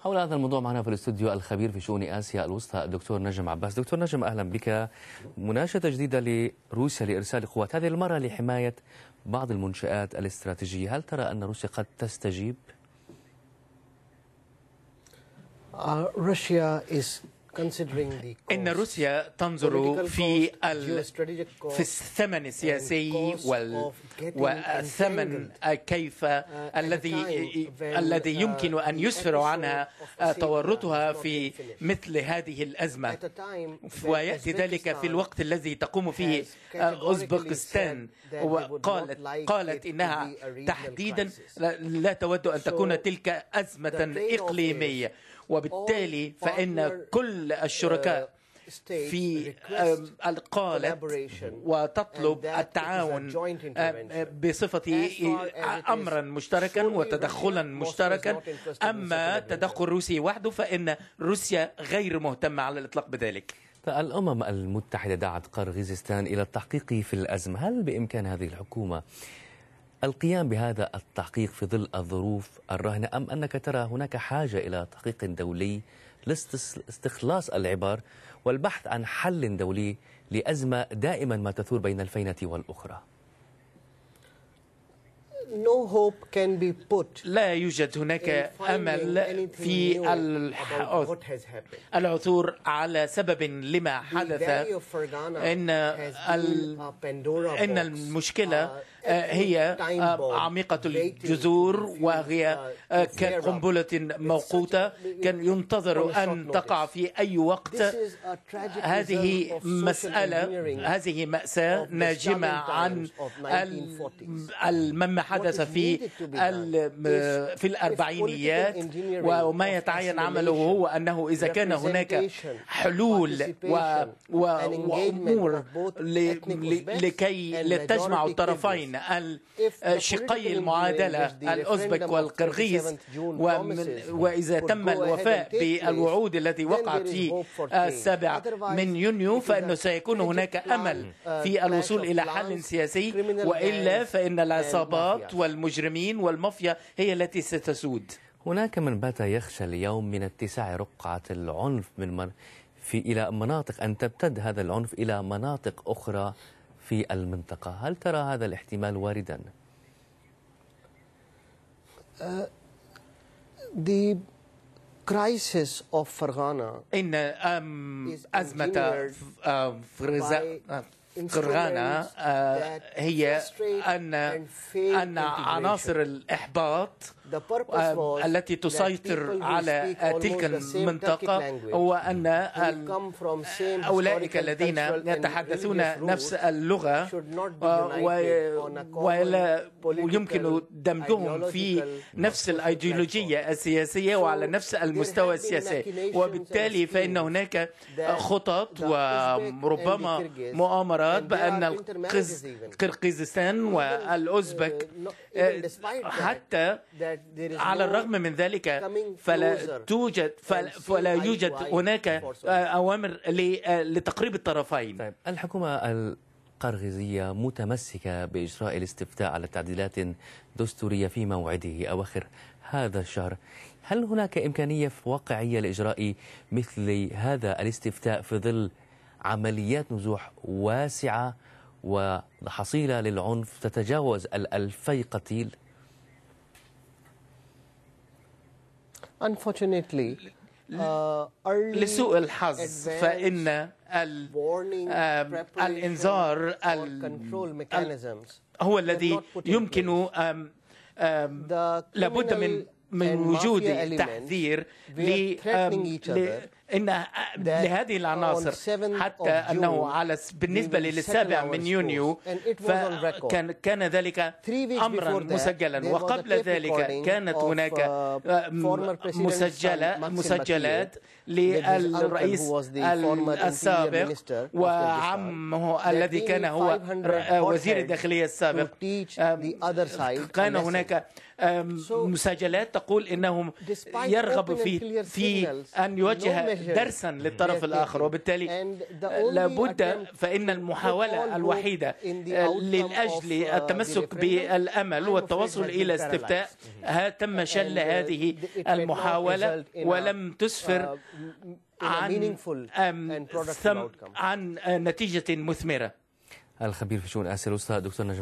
حول هذا الموضوع معنا في الاستوديو الخبير في شؤون آسيا الوسطى الدكتور نجم عباس، دكتور نجم أهلا بك. مناشده جديدة لروسيا لإرسال قوات هذه المرة لحماية بعض المنشآت الاستراتيجية، هل ترى أن روسيا قد تستجيب؟ Uh, is إن روسيا تنظر في في الثمن السياسي وال والثمن كيف الذي الذي يمكن أن يسفر عنها تورطها في مثل هذه الأزمة. ويأتي ذلك في الوقت الذي تقوم فيه أوزبكستان. وقالت قالت إنها تحديدا لا تود أن تكون تلك أزمة إقليمية. وبالتالي فإن كل الشركاء في قالت وتطلب التعاون بصفة أمرا مشتركا وتدخلا مشتركا. أما تدخل روسي وحده فإن روسيا غير مهتمة على الإطلاق بذلك. الأمم المتحدة دعت قرغيزستان إلى التحقيق في الأزمة. هل بإمكان هذه الحكومة القيام بهذا التحقيق في ظل الظروف الراهنة أم أنك ترى هناك حاجة إلى تحقيق دولي لاستخلاص العبار والبحث عن حل دولي لأزمة دائما ما تثور بين الفينة والأخرى؟ لا يوجد هناك أمل في العثور على سبب لما حدث إن إن المشكلة هي عميقة الجذور وهي كقنبلة موقوتة. كان ينتظر أن تقع في أي وقت. هذه مسألة هذه مأساة ناجمة عن مما حدث في في الأربعينيات وما يتعين عمله هو أنه إذا كان هناك حلول وأمور لكي لتجمع الطرفين الشقي المعادلة الأوزبك والقرغيز وإذا تم الوفاء بالوعود التي وقعت في السابع من يونيو فإنه سيكون هناك أمل في الوصول إلى حل سياسي وإلا فإن العصابات والمجرمين والمافيا هي التي ستسود. هناك من بات يخشى اليوم من اتساع رقعة العنف من من في إلى مناطق أن تمتد هذا العنف إلى مناطق أخرى في المنطقة. هل ترى هذا الاحتمال واردا؟ uh, the crisis of Farghana إن أزمة فرغانا هي أن أن عناصر الإحباط التي تسيطر على تلك المنطقة هو أن أولئك الذين يتحدثون نفس اللغة ولا يمكن دمجهم في نفس الأيديولوجية السياسية وعلى نفس المستوى السياسي. وبالتالي فإن هناك خطط وربما مؤامرات بأن قرقيزستان والأوزبك حتى على الرغم من ذلك فلا توجد فلا يوجد هناك أوامر لتقريب الطرفين. طيب الحكومة القرغيزية متمسكة بإجراء الاستفتاء على تعديلات دستورية في موعده أواخر هذا الشهر. هل هناك إمكانية واقعية لإجراء مثل هذا الاستفتاء في ظل عمليات نزوح واسعة وحصيلة للعنف تتجاوز الألفي قتيل؟ Unfortunately, uh, لسوء الحظ فإن الإنذار هو الذي يمكن لابد من من وجود تحذير إن لهذه العناصر. حتى أنه على بالنسبة للسابع من يونيو فكان كان ذلك امرا مسجلا. وقبل ذلك كانت هناك uh, مسجله مسجلات للرئيس السابق وعمه الذي كان هو وزير الداخلية السابق. كان هناك مساجلات تقول انه يرغب في في أن يوجه درسا للطرف الآخر. وبالتالي لابد فإن المحاولة الوحيدة لاجل التمسك بالأمل والتوصل إلى استفتاء. تم شل هذه المحاولة ولم تسفر عن عن نتيجة مثمرة. الخبير في شؤون آسيا الوسطى دكتور نجم